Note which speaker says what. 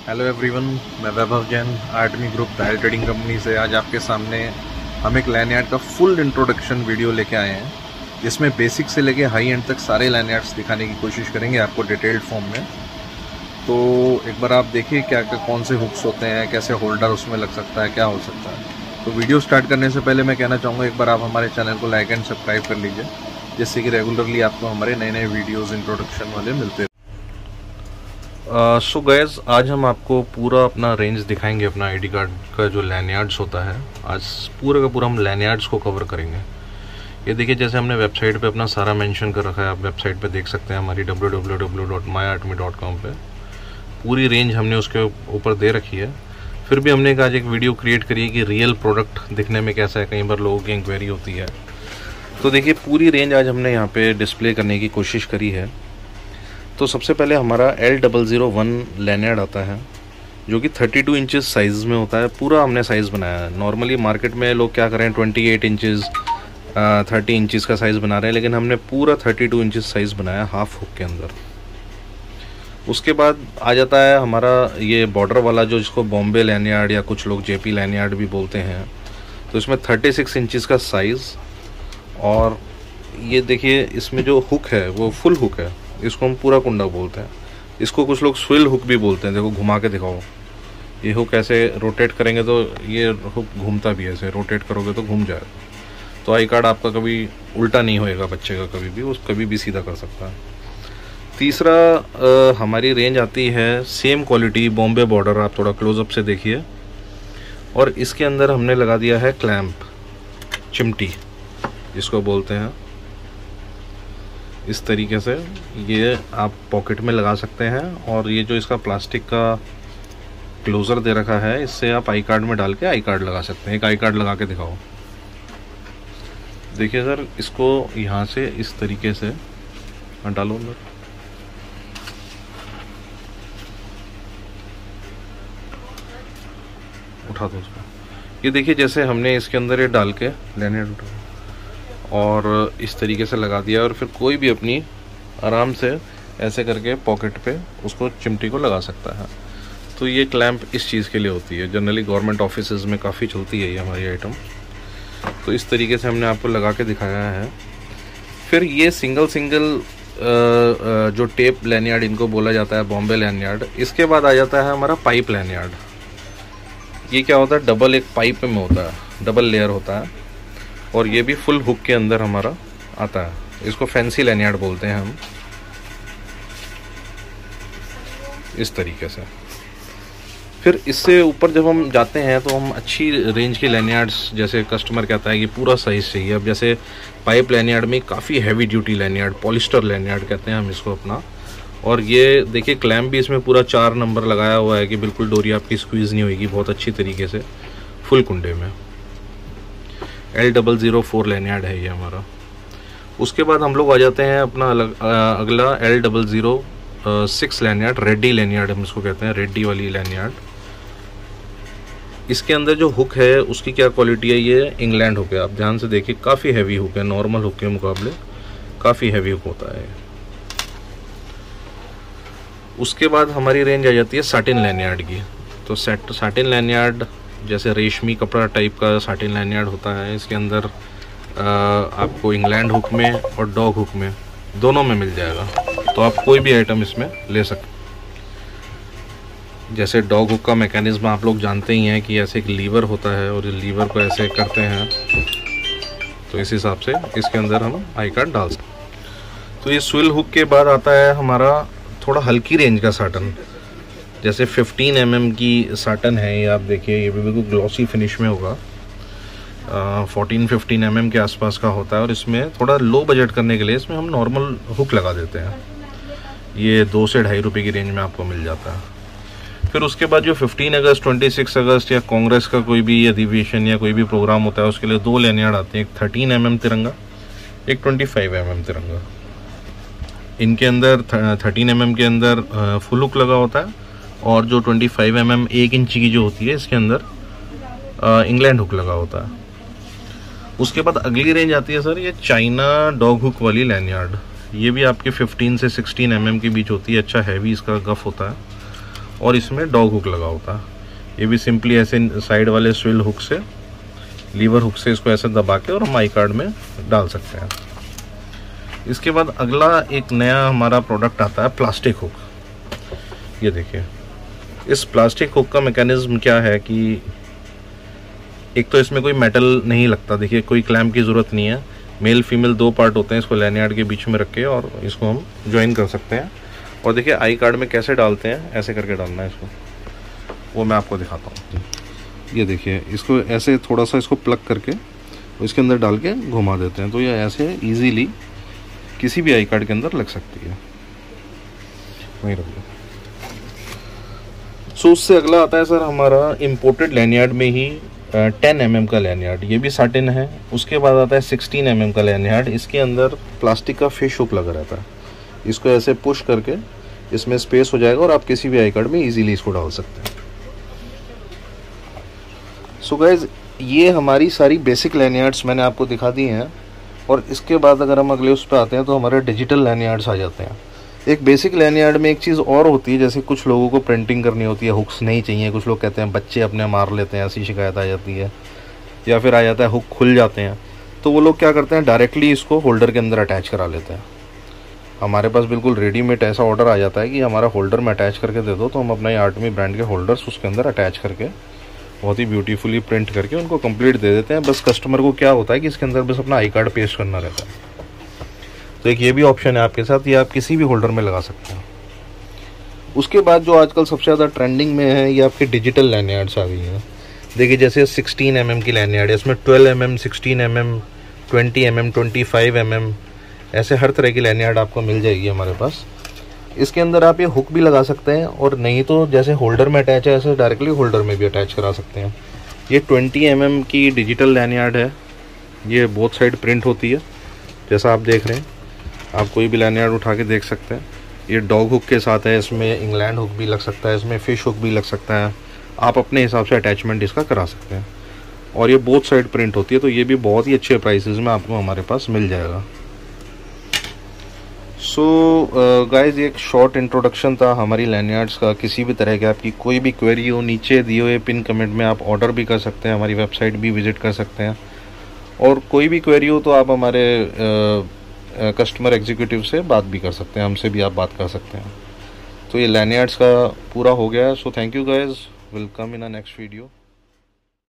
Speaker 1: Hello everyone मैं वैभव जैन आर्टमी group dial trading company से आज आपके सामने हम एक लैंड का फुल इंट्रोडक्शन वीडियो लेके आए हैं, जिसमें बेसिक से लेके हाई एंड तक सारे लैंड दिखाने की कोशिश करेंगे आपको डिटेल्ड फॉर्म में। तो एक बार आप देखिए क्या क्या, कौन से हुक्स होते हैं, कैसे होल्डर उसमें लग सकता है, क्या हो सकता है। तो वीडियो स्टार्ट करने से पहले मैं कहना चाहूँगा, एक बार आप हमारे चैनल को लाइक एंड सब्सक्राइब कर लीजिए, जिससे कि रेगुलरली आपको हमारे नए नए वीडियोज़ इंट्रोडक्शन वाले मिलते सो so आज हम आपको पूरा अपना रेंज दिखाएँगे, अपना आईडी कार्ड का जो लैनयार्ड्स होता है। आज पूरा का पूरा हम लैनयार्ड्स को कवर करेंगे। ये देखिए, जैसे हमने वेबसाइट पे अपना सारा मेंशन कर रखा है, आप वेबसाइट पे देख सकते हैं हमारी www.myartme.com पे। पूरी रेंज हमने उसके ऊपर दे रखी है। फिर भी हमने आज एक वीडियो क्रिएट करी है कि रियल प्रोडक्ट दिखने में कैसा है। कई बार लोगों की इंक्वायरी होती है। तो देखिए, पूरी रेंज आज हमने यहाँ पे डिस्प्ले करने की कोशिश करी है। तो सबसे पहले हमारा L double zero one lanyard आता है, जो कि 32 टू इंचज़ साइज़ में होता है। पूरा हमने साइज़ बनाया है। नॉर्मली मार्केट में लोग क्या करें 28 एट इंचज़ थर्टी इंचज़ का साइज़ बना रहे हैं, लेकिन हमने पूरा 32 टू इंचज़ साइज़ बनाया हाफ़ हुक के अंदर। उसके बाद आ जाता है हमारा ये बॉर्डर वाला, जो जिसको बॉम्बे लैनयार्ड या कुछ लोग जेपी लैनयार्ड भी बोलते हैं। तो इसमें 36 सिक्स इंचज़ का साइज़ और ये देखिए, इसमें जो हुक है, वो फुल हुक है। इसको हम पूरा कुंडा बोलते हैं। इसको कुछ लोग स्विल हुक भी बोलते हैं देखो घुमा के दिखाओ। ये हुक ऐसे रोटेट करेंगे तो ये हुक घूमता भी है ऐसे रोटेट करोगे तो घूम जाएगा तो आई कार्ड आपका कभी उल्टा नहीं होएगा बच्चे का कभी भी उस कभी भी सीधा कर सकता है। तीसरा आ, हमारी रेंज आती है सेम क्वालिटी बॉम्बे बॉर्डर आप थोड़ा क्लोजअप से देखिए। और इसके अंदर हमने लगा दिया है क्लैम्प चिमटी जिसको बोलते हैं। इस तरीके से ये आप पॉकेट में लगा सकते हैं और ये जो इसका प्लास्टिक का क्लोज़र दे रखा है, इससे आप आई कार्ड में डाल के आई कार्ड लगा सकते हैं। एक आई कार्ड लगा के दिखाओ। देखिए सर, इसको यहाँ से इस तरीके से हाँ डालो अंदर। उठा दो उसको। ये देखिए, जैसे हमने इसके अंदर ये डाल के, लेने उठा। और इस तरीके से लगा दिया और फिर कोई भी अपनी आराम से ऐसे करके पॉकेट पे उसको चिमटी को लगा सकता है। तो ये क्लैंप इस चीज़ के लिए होती है। जनरली गवर्नमेंट ऑफ़िस में काफ़ी चलती है ये हमारी आइटम। तो इस तरीके से हमने आपको लगा के दिखाया है। फिर ये सिंगल सिंगल जो टेप लैनयार्ड इनको बोला जाता है बॉम्बे लैनयार्ड इसके बाद आ जाता है हमारा पाइप लैनयार्ड ये क्या होता है? डबल एक पाइप में होता है डबल लेयर होता है। और ये भी फुल हुक के अंदर हमारा आता है। इसको फैंसी लैनियार्ड बोलते हैं हम। इस तरीके से। फिर इससे ऊपर जब हम जाते हैं तो हम अच्छी रेंज के लैनियार्ड्स जैसे कस्टमर कहता है कि पूरा साइज़ चाहिए। अब जैसे पाइप लैनियार्ड में काफ़ी heavy duty lanyard polyester lanyard कहते हैं हम इसको अपना। और ये देखिए क्लैम्प भी इसमें पूरा चार नंबर लगाया हुआ है कि बिल्कुल डोरी आपकी स्क्वीज़ नहीं होगी बहुत अच्छी तरीके से फुल कुंडे में। L double zero four lanyard है ये हमारा। उसके बाद हम लोग आ जाते हैं अपना अलग अगला L double zero six lanyard ready lanyard हम इसको कहते हैं रेडी वाली लैनयार्ड इसके अंदर जो हुक है, उसकी क्या क्वालिटी है? ये इंग्लैंड हुक है। आप ध्यान से देखिए, काफ़ी हैवी हुक है नॉर्मल हुक के मुकाबले काफ़ी हैवी हुक होता है। उसके बाद हमारी रेंज आ जाती है साटिन लैनयार्ड की। तो सेट साटिन लैनयार्ड जैसे रेशमी कपड़ा टाइप का साटिन लैनयार्ड होता है, इसके अंदर आपको इंग्लैंड हुक में और डॉग हुक में दोनों में मिल जाएगा। तो आप कोई भी आइटम इसमें ले सकते जैसे डॉग हुक का मैकेनिज्म आप लोग जानते ही हैं कि ऐसे एक लीवर होता है और लीवर को ऐसे करते हैं तो इस हिसाब से इसके अंदर हम आई कार्ड डाल सकते तो ये स्विल हुक के बाद आता है हमारा थोड़ा हल्की रेंज का साटन जैसे 15 एम mm की साटन है, ये आप देखिए, ये भी बिल्कुल ग्लॉसी फिनिश में होगा। फोर्टीन फिफ्टीन एम के आसपास का होता है और इसमें थोड़ा लो बजट करने के लिए इसमें हम नॉर्मल हुक लगा देते हैं। ये दो से ढाई रुपये की रेंज में आपको मिल जाता है। फिर उसके बाद जो 15 अगस्त 26 अगस्त या कांग्रेस का कोई भी अधिवेशन या कोई भी प्रोग्राम होता है, उसके लिए दो लैनियार्ड आते हैं। एक थर्टीन एम तिरंगा, एक ट्वेंटी फाइव एम तिरंगा। इनके अंदर थर्टीन एम mm के अंदर फुल हुक लगा होता है। और जो 25 फाइव mm एक इंच की जो होती है इसके अंदर इंग्लैंड हुक लगा होता है। उसके बाद अगली रेंज आती है सर ये चाइना डॉग हुक वाली लैनयार्ड ये भी आपके 15 से 16 एम mm के बीच होती है अच्छा हैवी इसका गफ होता है। और इसमें डॉग हुक लगा होता है। ये भी सिंपली ऐसे साइड वाले स्विल हुक से लीवर हुक से इसको ऐसे दबा के और हम आई कार्ड में डाल सकते हैं। इसके बाद अगला एक नया हमारा प्रोडक्ट आता है प्लास्टिक हुक ये देखिए। इस प्लास्टिक हुक का मैकेनिज्म क्या है कि एक तो इसमें कोई मेटल नहीं लगता। देखिए, कोई क्लैम्प की ज़रूरत नहीं है। मेल फीमेल दो पार्ट होते हैं, इसको लैनियार्ड के बीच में रख के और इसको हम ज्वाइन कर सकते हैं। और देखिए आई कार्ड में कैसे डालते हैं, ऐसे करके डालना है इसको। वो मैं आपको दिखाता हूँ। ये देखिए, इसको ऐसे थोड़ा सा इसको प्लग करके इसके अंदर डाल के घुमा देते हैं। तो ये ऐसे इजीली किसी भी आई कार्ड के अंदर लग सकती है। वहीं रख सो उससे अगला आता है सर हमारा इम्पोर्टेड लैनियार्ड में ही टेन एम mm का लैनियार्ड ये भी साटिन है। उसके बाद आता है सिक्सटीन एम mm का लैनियार्ड इसके अंदर प्लास्टिक का फेस हुक लगा रहता है। इसको ऐसे पुश करके इसमें स्पेस हो जाएगा और आप किसी भी आई कार्ड में इजीली इसको डाल सकते हैं। सो so गैज ये हमारी सारी बेसिक लैनियार्ड्स मैंने आपको दिखा दी हैं। और इसके बाद अगर हम अगले उस पर आते हैं तो हमारे डिजिटल लैनियार्ड्स आ जाते हैं। एक बेसिक लैनियार्ड में एक चीज़ और होती है, जैसे कुछ लोगों को प्रिंटिंग करनी होती है हुक्स नहीं चाहिए, कुछ लोग कहते हैं बच्चे अपने मार लेते हैं, ऐसी शिकायत आ जाती है, या फिर आ जाता है हुक खुल जाते हैं तो वो लोग क्या करते हैं डायरेक्टली इसको होल्डर के अंदर अटैच करा लेते हैं। हमारे पास बिल्कुल रेडीमेड ऐसा ऑर्डर आ जाता है कि हमारा होल्डर में अटैच करके दे दो तो हम अपना आर्टमी ब्रांड के होल्डर्स उसके अंदर अटैच करके, बहुत ही ब्यूटीफुली प्रिंट करके उनको कंप्लीट दे देते हैं। बस कस्टमर को क्या होता है कि इसके अंदर बस अपना आई कार्ड पेस्ट करना रहता है। तो एक ये भी ऑप्शन है आपके साथ, ये आप किसी भी होल्डर में लगा सकते हैं। उसके बाद जो आजकल सबसे ज़्यादा ट्रेंडिंग में है, ये आपके डिजिटल लैनयार्ड्स आ गई हैं। देखिए, जैसे 16 एम mm की लैनयार्ड है, इसमें 12 M M sixteen M M twenty M M twenty five M M ऐसे हर तरह की लैनयार्ड आपको मिल जाएगी हमारे पास। इसके अंदर आप ये हुक भी लगा सकते हैं, और नहीं तो जैसे होल्डर में अटैच है, ऐसे डायरेक्टली होल्डर में भी अटैच करा सकते हैं। ये 20 एम mm की डिजिटल लैनयार्ड है, ये बोथ साइड प्रिंट होती है, जैसा आप देख रहे हैं। आप कोई भी लैनियार्ड उठा के देख सकते हैं। ये डॉग हुक के साथ है इसमें इंग्लैंड हुक भी लग सकता है इसमें फ़िश हुक भी लग सकता है। आप अपने हिसाब से अटैचमेंट इसका करा सकते हैं। और ये बोथ साइड प्रिंट होती है तो ये भी बहुत ही अच्छे प्राइसेस में आपको हमारे पास मिल जाएगा। सो so, गाइज़ uh, एक शॉर्ट इंट्रोडक्शन था हमारी लैनियार्ड्स का। किसी भी तरह के आपकी कोई भी क्वेरी हो नीचे दिए हुए पिन कमेंट में आप ऑर्डर भी कर सकते हैं हमारी वेबसाइट भी विज़िट कर सकते हैं। और कोई भी क्वेरी हो तो आप हमारे uh, कस्टमर एग्जीक्यूटिव से बात भी कर सकते हैं, हमसे भी आप बात कर सकते हैं। तो ये लैनियार्ड्स का पूरा हो गया है so thank you guys welcome in a next video